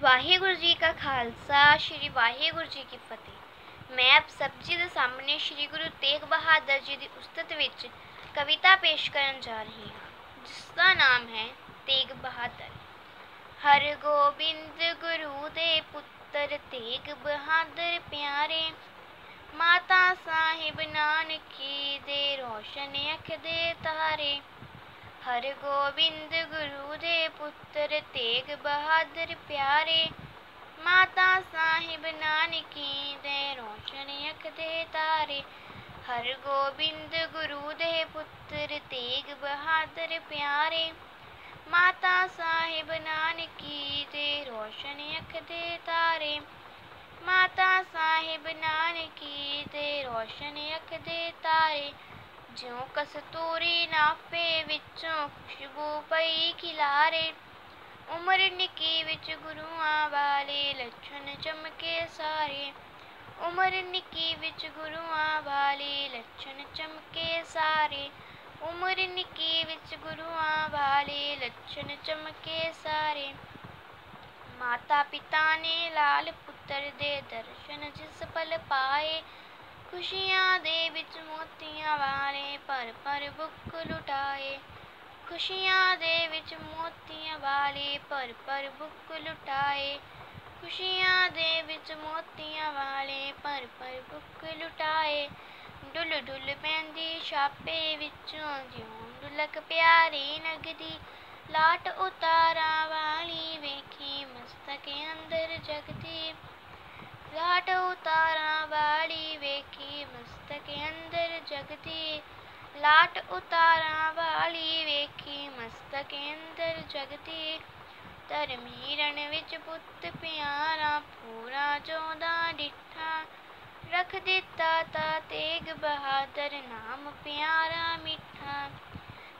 ਵਾਹਿਗੁਰੂ ਜੀ ਕਾ ਖਾਲਸਾ, ਸ੍ਰੀ ਵਾਹਿਗੁਰੂ ਜੀ ਕੀ ਫਤਿਹ। ਮੈਂ ਆਪ ਸਭ ਜੀ ਦੇ ਸਾਹਮਣੇ ਸ੍ਰੀ ਗੁਰੂ ਤੇਗ ਬਹਾਦਰ ਜੀ ਦੀ ਉਸਤਤ ਵਿੱਚ ਕਵਿਤਾ ਪੇਸ਼ ਕਰਨ ਜਾ ਰਹੀ ਹਾਂ, ਜਿਸ ਦਾ ਨਾਮ ਹੈ ਤੇਗ ਬਹਾਦਰ। ਹਰ ਗੋਬਿੰਦ ਗੁਰੂ ਦੇ ਪੁੱਤਰ ਤੇਗ ਬਹਾਦਰ ਪਿਆਰੇ, ਮਾਤਾ ਸਾਹਿਬ ਨਾਨਕੀ ਦੇ ਰੋਸ਼ਨ ਅੱਖ ਦੇ ਤਾਰੇ। ਹਰ ਗੋਬਿੰਦ ਗੁਰੂ ਦੇ ਪੁੱਤਰ ਤੇਗ ਬਹਾਦਰ ਪਿਆਰੇ, ਮਾਤਾ ਸਾਹਿਬ ਨਾਨਕੀ ਦੇ ਰੋਸ਼ਨ ਅੱਖ ਦੇ ਤਾਰੇ ਹਰ ਗੋਬਿੰਦ ਗੁਰੂ ਦੇ ਪੁੱਤਰ ਤੇਗ ਬਹਾਦਰ ਪਿਆਰੇ, ਮਾਤਾ ਸਾਹਿਬ ਨਾਨਕੀ ਦੇ ਰੋਸ਼ਨ ਅੱਖ ਦੇ ਤਾਰੇ, ਮਾਤਾ ਸਾਹਿਬ ਨਾਨਕੀ ਦੇ ਰੋਸ਼ਨ ਅੱਖ ਦੇ ਤਾਰੇ ਜਿਉ ਕਸਤੂਰੀ ਨਾਪੇ ਵਿੱਚੋਂ ਖੁਸ਼ਬੂ ਪਈ ਖਿਲਾਰੇ, ਉਮਰ ਨਿੱਕੀ ਵਿੱਚ ਗੁਰੂਆਂ ਵਾਲੇ ਲੱਛਣ ਚਮਕੇ ਸਾਰੇ। ਉਮਰ ਨਿੱਕੀ ਵਿੱਚ ਗੁਰੂਆਂ ਵਾਲੇ ਲੱਛਣ ਚਮਕੇ ਸਾਰੇ। ਉਮਰ ਨਿੱਕੀ ਵਿੱਚ ਗੁਰੂਆਂ ਵਾਲੇ ਲੱਛਣ ਚਮਕੇ ਸਾਰੇ। ਮਾਤਾ ਪਿਤਾ ਨੇ ਲਾਲ ਪੁੱਤਰ ਦੇ ਦਰਸ਼ਨ ਜਿਸ ਪਲ ਪਾਏ ਖੁਸ਼ੀਆਂ ਦੇ ਵਿੱਚ ਮੋਤੀਆਂ ਵਾਲੇ ਪਰ ਪਰ ਬੁੱਕ ਲੁਟਾਏ। ਖੁਸ਼ੀਆਂ ਦੇ ਵਿੱਚ ਮੋਤੀਆਂ ਵਾਲੇ ਪਰ ਪਰ ਬੁੱਕ ਲੁਟਾਏ। ਖੁਸ਼ੀਆਂ ਦੇ ਵਿੱਚ ਮੋਤੀਆਂ ਵਾਲੇ ਪਰ ਪਰ ਬੁੱਕ ਲੁਟਾਏ। ਡੁੱਲ ਡੁੱਲ ਪੈਂਦੀ ਛਾਪੇ ਵਿੱਚੋਂ ਜਿਉਂ ਡੁਲਕ ਪਿਆਰੀ ਨਗਦੀ। ਲਾਟ ਉਤਾਰਾਂ ਵਾਲੀ ਵੇਖੀ ਮਸਤਕ ਅੰਦਰ ਜਗਦੀ। ਮਸਤਕ ਅੰਦਰ ਜਗਦੀ ਲਾਟ ਉਤਾਰਾਂ ਵਾਲੀ ਵੇਖੀ ਮਸਤਕ ਅੰਦਰ ਜਗਦੀ ਧਰਮ ਵਿੱਚ ਪੁੱਤ ਪਿਆਰਾ, ਪੂਰਾ ਜੋਦਾ ਡਿੱਠਾ, ਰਖ ਦਿੱਤਾ ਤਾ ਤੇਗ ਬਹਾਦਰ ਨਾਮ ਪਿਆਰਾ ਮਿੱਠਾ।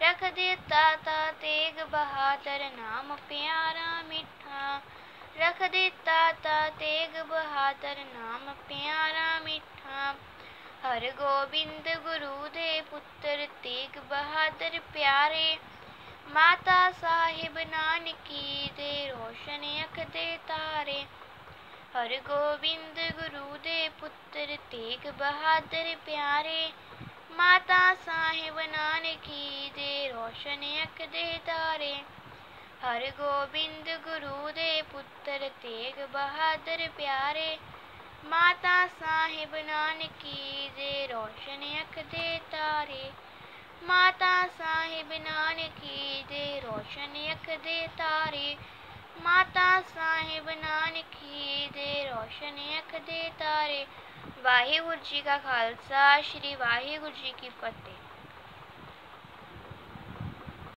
ਰਖ ਦਿੱਤਾ ਤਾ ਤੇਗ ਬਹਾਦਰ ਨਾਮ ਪਿਆਰਾ ਮਿੱਠਾ। ਰਖ ਦਿੱਤਾ ਤਾ ਤੇਗ ਬਹਾਦਰ ਨਾਮ ਪਿਆਰਾ ਮਿੱਠਾ। ਹਰ ਗੋਬਿੰਦ ਗੁਰੂ ਦੇ ਪੁੱਤਰ ਤੇਗ ਬਹਾਦਰ ਪਿਆਰੇ, ਮਾਤਾ ਸਾਹਿਬ ਨਾਨਕੀ ਦੇ ਰੋਸ਼ਨ ਅੱਖ ਦੇ ਤਾਰੇ। ਹਰ ਗੋਬਿੰਦ ਗੁਰੂ ਦੇ ਪੁੱਤਰ ਤੇਗ ਬਹਾਦਰ ਪਿਆਰੇ, ਮਾਤਾ ਸਾਹਿਬ ਨਾਨਕੀ ਦੇ ਰੋਸ਼ਨ ਅੱਖ ਦੇ ਤਾਰੇ। ਹਰ ਗੋਬਿੰਦ ਗੁਰੂ ਦੇ ਪੁੱਤਰ ਤੇਗ ਬਹਾਦਰ ਪਿਆਰੇ ਮਾਤਾ ਸਾਹਿਬ ਨਾਨਕੀ ਦੇ ਰੋਸ਼ਨ ਅੱਖ ਦੇ ਤਾਰੇ। ਮਾਤਾ ਸਾਹਿਬ ਨਾਨਕੀ ਦੇ ਰੋਸ਼ਨ ਅੱਖ ਦੇ ਤਾਰੇ। ਮਾਤਾ ਸਾਹਿਬ ਨਾਨਕੀ ਦੇ ਰੋਸ਼ਨ ਅੱਖ ਦੇ ਤਾਰੇ। ਵਾਹਿਗੁਰੂ ਜੀ ਕਾ ਖਾਲਸਾ, ਸ੍ਰੀ ਵਾਹਿਗੁਰੂ ਜੀ ਕੀ ਫਤਿਹ।